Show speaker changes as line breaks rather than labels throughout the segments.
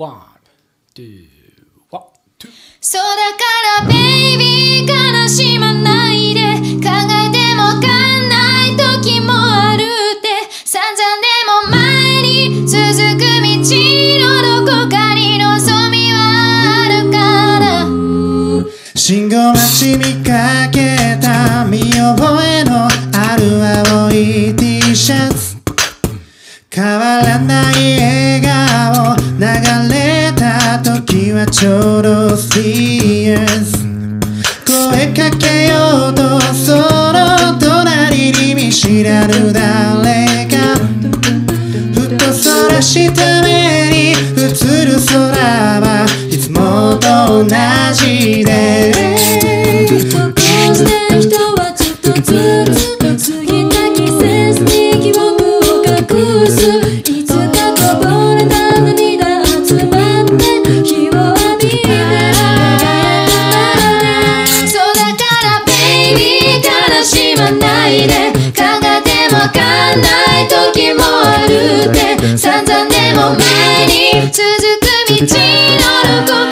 One, two, one, two。
そうだから baby 悲しまないで考えてもわかんない時もあるって散々でも前に続く道のどこかに望みはあるから。
信号待ち見かけた見覚えのある青い T シャツ。変わらない笑顔はちょうど3 years 声かけようとその隣に見知らぬ誰か。ふとそらした目に映る空は。いつもと同じで。
こうして人はちょっとずつ過く道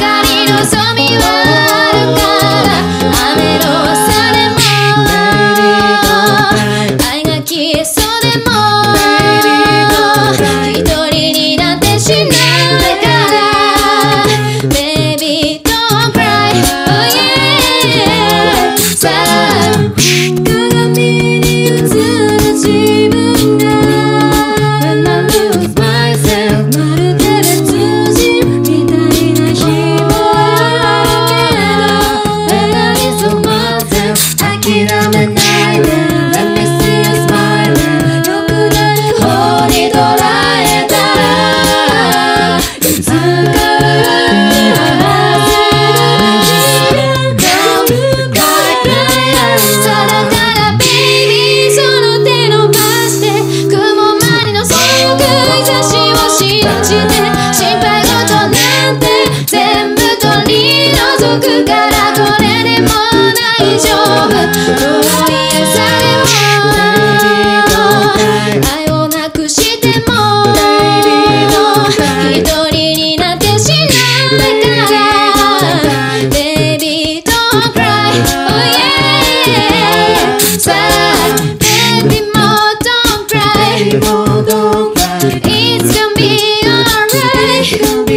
を信じて心配事なんて全部取り除くから。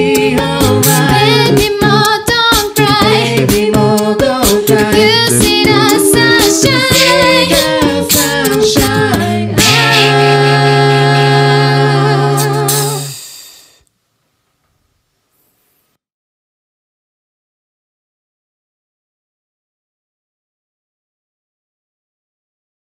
we.